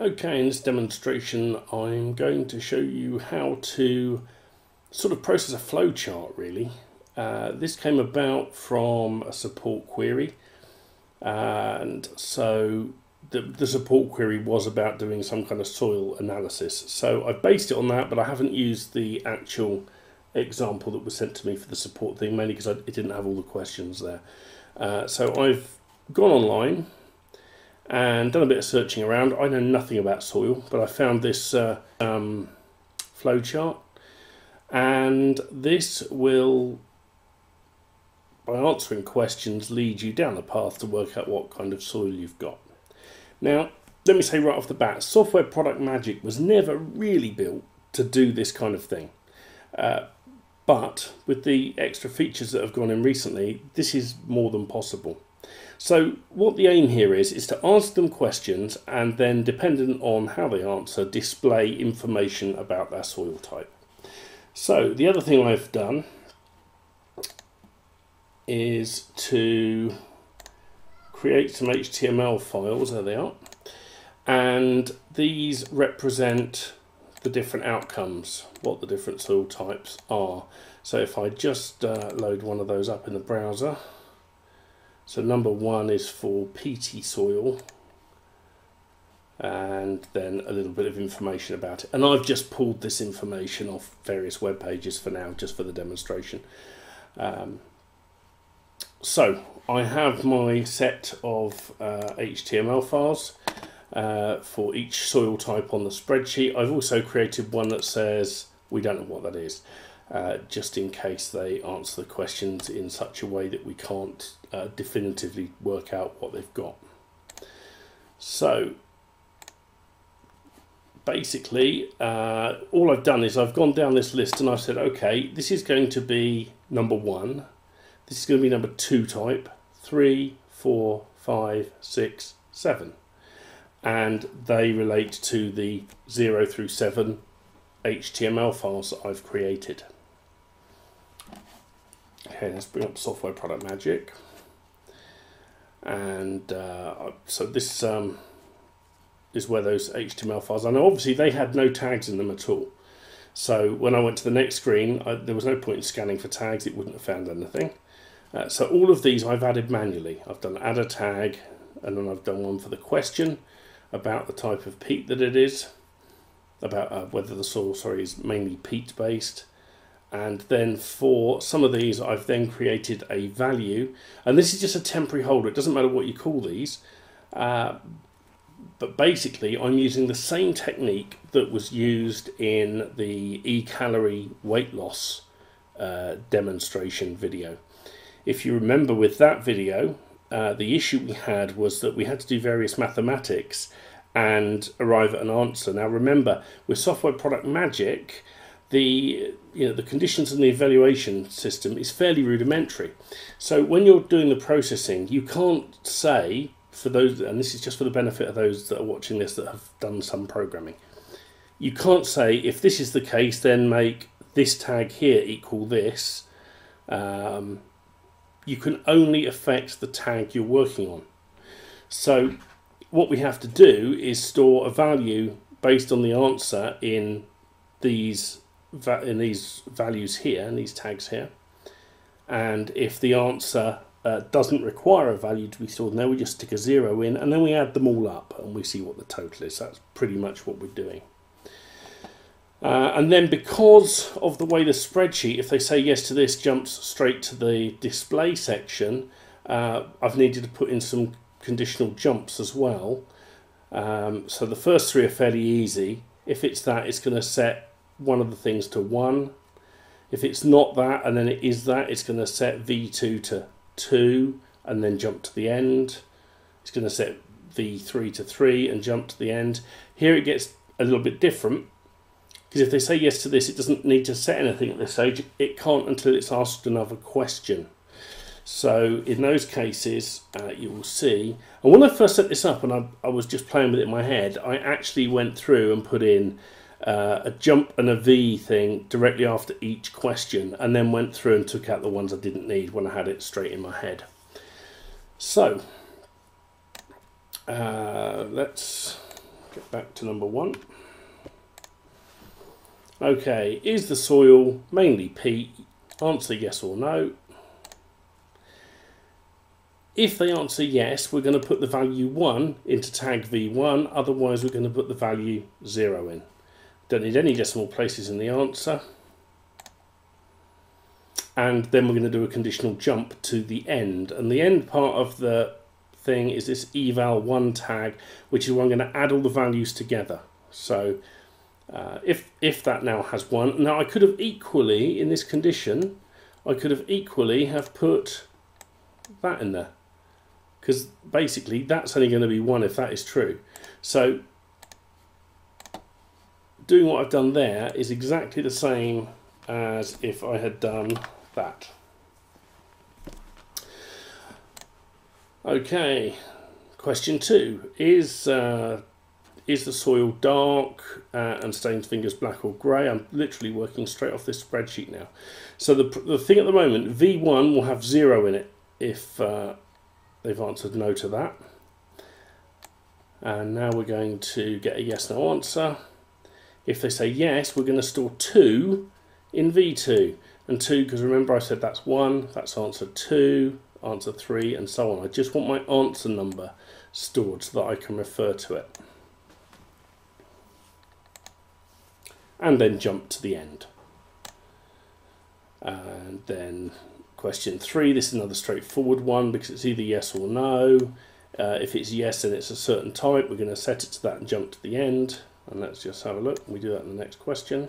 Okay, in this demonstration I'm going to show you how to sort of process a flowchart really. Uh, this came about from a support query and so the, the support query was about doing some kind of soil analysis. So I've based it on that but I haven't used the actual example that was sent to me for the support thing mainly because it didn't have all the questions there. Uh, so I've gone online and done a bit of searching around. I know nothing about soil, but I found this uh, um, flowchart, and this will, by answering questions, lead you down the path to work out what kind of soil you've got. Now, let me say right off the bat, Software Product Magic was never really built to do this kind of thing. Uh, but with the extra features that have gone in recently, this is more than possible. So what the aim here is, is to ask them questions and then dependent on how they answer, display information about their soil type. So the other thing I've done is to create some HTML files, there they are, and these represent the different outcomes, what the different soil types are. So if I just uh, load one of those up in the browser, so number one is for peaty soil and then a little bit of information about it. And I've just pulled this information off various web pages for now, just for the demonstration. Um, so I have my set of uh, HTML files uh, for each soil type on the spreadsheet. I've also created one that says we don't know what that is uh, just in case they answer the questions in such a way that we can't uh, definitively work out what they've got. So basically uh, all I've done is I've gone down this list and I've said okay this is going to be number one this is going to be number two type three four five six seven and they relate to the 0 through 7 HTML files that I've created. Okay, let's bring up Software Product Magic. And uh, so this um, is where those HTML files are. Now, obviously, they had no tags in them at all. So when I went to the next screen, I, there was no point in scanning for tags. It wouldn't have found anything. Uh, so all of these I've added manually. I've done add a tag, and then I've done one for the question about the type of peat that it is, about uh, whether the soil, sorry, is mainly peat based, and then for some of these I've then created a value. And this is just a temporary holder. It doesn't matter what you call these. Uh, but basically I'm using the same technique that was used in the e-calorie weight loss uh, demonstration video. If you remember with that video uh, the issue we had was that we had to do various mathematics and arrive at an answer. Now remember with software product magic the you know the conditions and the evaluation system is fairly rudimentary. So when you're doing the processing, you can't say for those, and this is just for the benefit of those that are watching this that have done some programming. You can't say if this is the case, then make this tag here equal this. Um, you can only affect the tag you're working on. So what we have to do is store a value based on the answer in these in these values here, in these tags here. And if the answer uh, doesn't require a value to be stored now we just stick a zero in and then we add them all up and we see what the total is. That's pretty much what we're doing. Uh, and then because of the way the spreadsheet, if they say yes to this, jumps straight to the display section, uh, I've needed to put in some conditional jumps as well. Um, so the first three are fairly easy. If it's that, it's going to set one of the things to 1. If it's not that and then it is that, it's going to set V2 to 2 and then jump to the end. It's going to set V3 to 3 and jump to the end. Here it gets a little bit different because if they say yes to this, it doesn't need to set anything at this stage. It can't until it's asked another question. So in those cases, uh, you will see. And when I first set this up and I, I was just playing with it in my head, I actually went through and put in uh, a jump and a V thing directly after each question and then went through and took out the ones I didn't need when I had it straight in my head. So, uh, let's Get back to number one. Okay, is the soil mainly peat? Answer yes or no. If they answer yes, we're going to put the value 1 into tag v1, otherwise we're going to put the value 0 in. Don't need any decimal places in the answer. And then we're going to do a conditional jump to the end. And the end part of the thing is this eval1 tag, which is where I'm going to add all the values together. So uh, if, if that now has 1, now I could have equally, in this condition, I could have equally have put that in there because basically that's only going to be 1 if that is true. So doing what I've done there is exactly the same as if I had done that. Okay, question two. Is uh, is the soil dark uh, and stains fingers black or grey? I'm literally working straight off this spreadsheet now. So the, the thing at the moment, V1 will have zero in it if uh, they've answered no to that. And now we're going to get a yes no answer. If they say yes, we're going to store 2 in V2. And 2, because remember I said that's 1, that's answer 2, answer 3, and so on. I just want my answer number stored so that I can refer to it. And then jump to the end. And then question 3, this is another straightforward one because it's either yes or no. Uh, if it's yes, then it's a certain type. We're going to set it to that and jump to the end. And let's just have a look. We do that in the next question.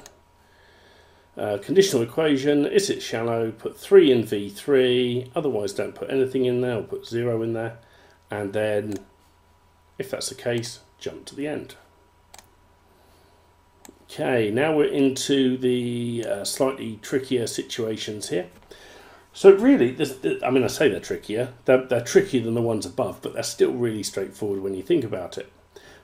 Uh, conditional equation, is it shallow? Put 3 in V3, otherwise don't put anything in there, or put 0 in there. And then, if that's the case, jump to the end. Okay, now we're into the uh, slightly trickier situations here. So really, this, I mean, I say they're trickier. They're, they're trickier than the ones above, but they're still really straightforward when you think about it.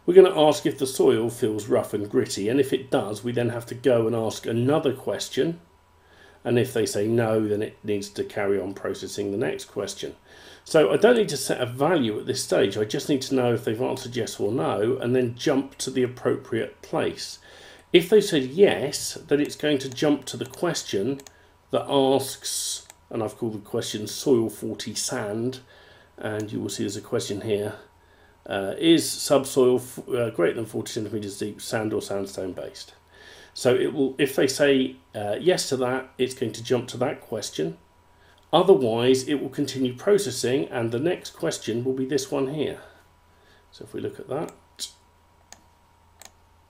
We're going to ask if the soil feels rough and gritty, and if it does, we then have to go and ask another question. And if they say no, then it needs to carry on processing the next question. So I don't need to set a value at this stage. I just need to know if they've answered yes or no, and then jump to the appropriate place. If they said yes, then it's going to jump to the question that asks, and I've called the question soil 40 sand, and you will see there's a question here uh, is subsoil uh, greater than 40 centimeters deep, sand or sandstone based? So it will, if they say uh, yes to that, it's going to jump to that question. Otherwise, it will continue processing, and the next question will be this one here. So if we look at that,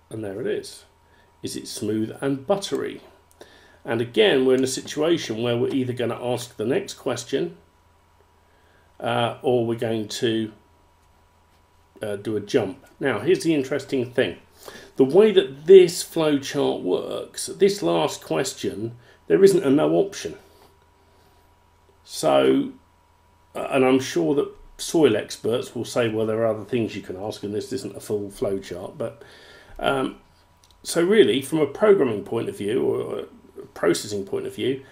and there it is. Is it smooth and buttery? And again, we're in a situation where we're either going to ask the next question, uh, or we're going to uh, do a jump. Now, here's the interesting thing. The way that this flowchart works, this last question, there isn't a no option. So, uh, and I'm sure that soil experts will say, well, there are other things you can ask, and this isn't a full flowchart. But um, so, really, from a programming point of view or a processing point of view,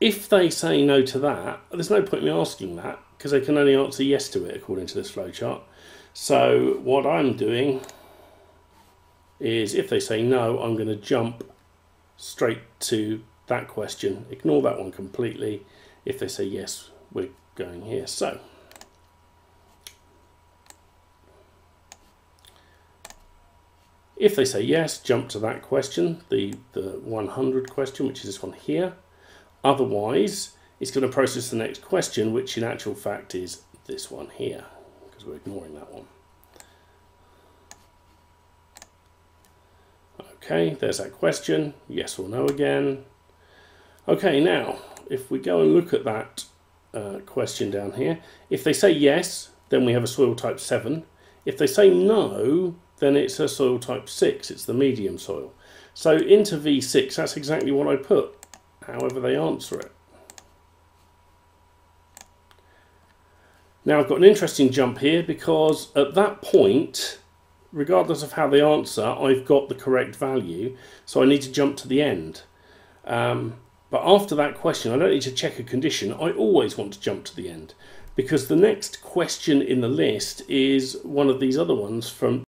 if they say no to that, there's no point in me asking that because they can only answer yes to it according to this flowchart. So what I'm doing is if they say no, I'm going to jump straight to that question. Ignore that one completely. If they say yes, we're going here. So if they say yes, jump to that question, the, the 100 question, which is this one here. Otherwise, it's going to process the next question, which in actual fact is this one here because we're ignoring that one. Okay, there's that question, yes or no again. Okay, now, if we go and look at that uh, question down here, if they say yes, then we have a soil type 7. If they say no, then it's a soil type 6, it's the medium soil. So into V6, that's exactly what I put, however they answer it. Now I've got an interesting jump here because at that point, regardless of how they answer, I've got the correct value. So I need to jump to the end. Um, but after that question, I don't need to check a condition. I always want to jump to the end because the next question in the list is one of these other ones from